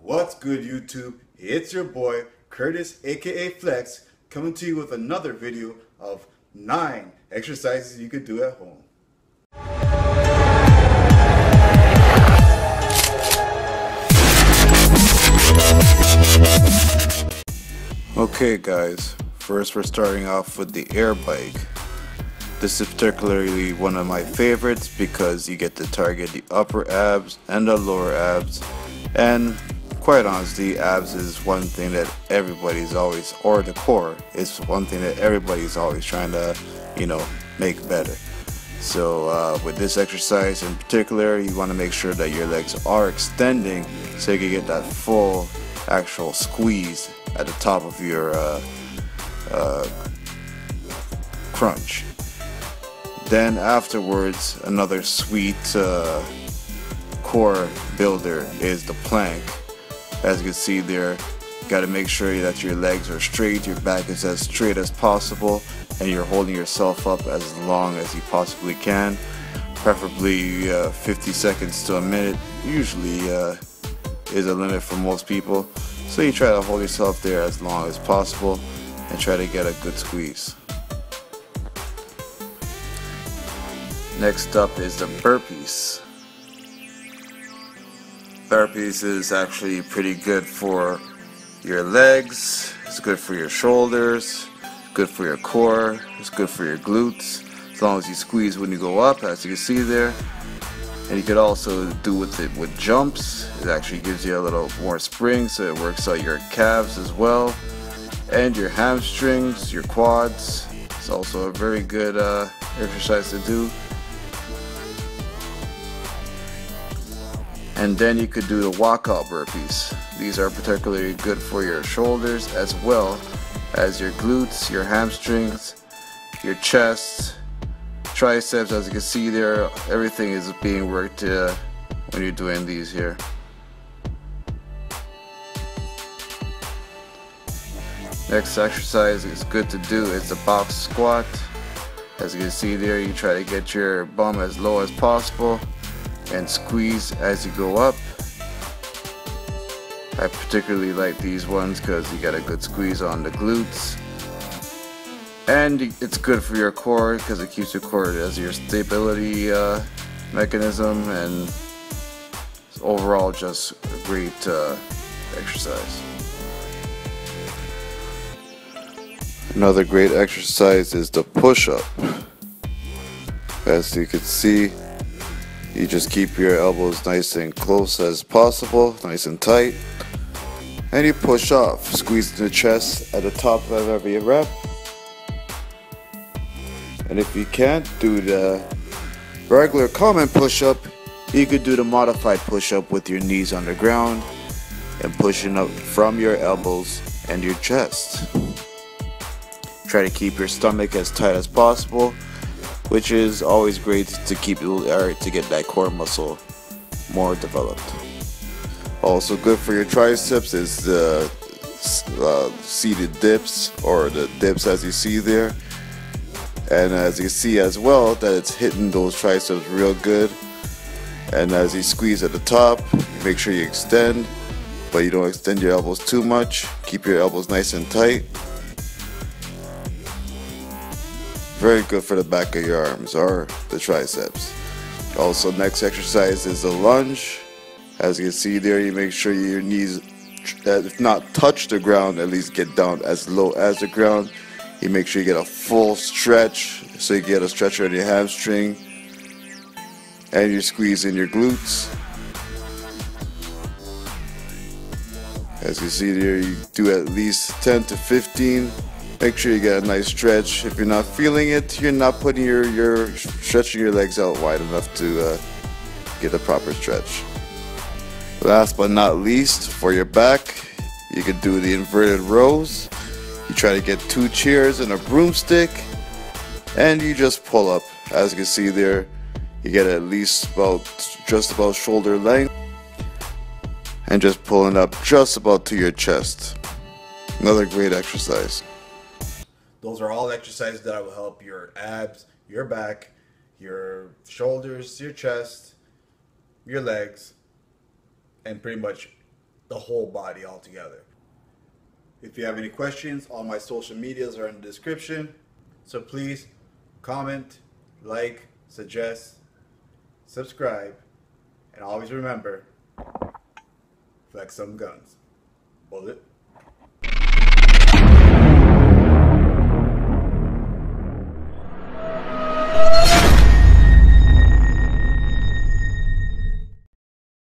What's good YouTube? It's your boy Curtis aka Flex coming to you with another video of 9 exercises you could do at home. Okay guys, first we're starting off with the air bike. This is particularly one of my favorites because you get to target the upper abs and the lower abs and quite honestly abs is one thing that everybody's always or the core is one thing that everybody's always trying to you know make better. So uh, with this exercise in particular you want to make sure that your legs are extending so you can get that full actual squeeze at the top of your uh, uh, crunch. Then afterwards another sweet uh, core builder is the plank as you can see there you got to make sure that your legs are straight your back is as straight as possible and you're holding yourself up as long as you possibly can. Preferably uh, 50 seconds to a minute usually uh, is a limit for most people. So you try to hold yourself there as long as possible and try to get a good squeeze. Next up is the burpees burpees is actually pretty good for your legs, it's good for your shoulders, good for your core, it's good for your glutes, as long as you squeeze when you go up, as you can see there. And you could also do with it with jumps, it actually gives you a little more spring, so it works out your calves as well, and your hamstrings, your quads. It's also a very good uh, exercise to do. And then you could do the walkout burpees. These are particularly good for your shoulders as well as your glutes, your hamstrings, your chest, triceps as you can see there everything is being worked uh, when you're doing these here. Next exercise is good to do is the box squat. As you can see there you try to get your bum as low as possible and squeeze as you go up. I particularly like these ones because you get a good squeeze on the glutes. And it's good for your core because it keeps your core as your stability uh, mechanism and overall just a great uh, exercise. Another great exercise is the push-up. As you can see, you just keep your elbows nice and close as possible, nice and tight. And you push off, squeezing the chest at the top of every rep. And if you can't do the regular common push up, you could do the modified push up with your knees on the ground and pushing up from your elbows and your chest. Try to keep your stomach as tight as possible which is always great to keep or to get that core muscle more developed. Also good for your triceps is the uh, seated dips or the dips as you see there. And as you see as well that it's hitting those triceps real good. And as you squeeze at the top, make sure you extend, but you don't extend your elbows too much. Keep your elbows nice and tight. Very good for the back of your arms or the triceps. Also, next exercise is the lunge. As you can see there, you make sure your knees, uh, if not touch the ground, at least get down as low as the ground. You make sure you get a full stretch, so you get a stretch on your hamstring, and you squeeze in your glutes. As you see there, you do at least 10 to 15 Make sure you get a nice stretch. If you're not feeling it, you're not putting your, your stretching your legs out wide enough to uh, get a proper stretch. Last but not least, for your back, you can do the inverted rows. You try to get two chairs and a broomstick, and you just pull up. As you can see there, you get at least about just about shoulder length, and just pulling up just about to your chest. Another great exercise. Those are all exercises that will help your abs, your back, your shoulders, your chest, your legs, and pretty much the whole body altogether. If you have any questions, all my social medias are in the description. So please comment, like, suggest, subscribe, and always remember flex some guns. Bullet.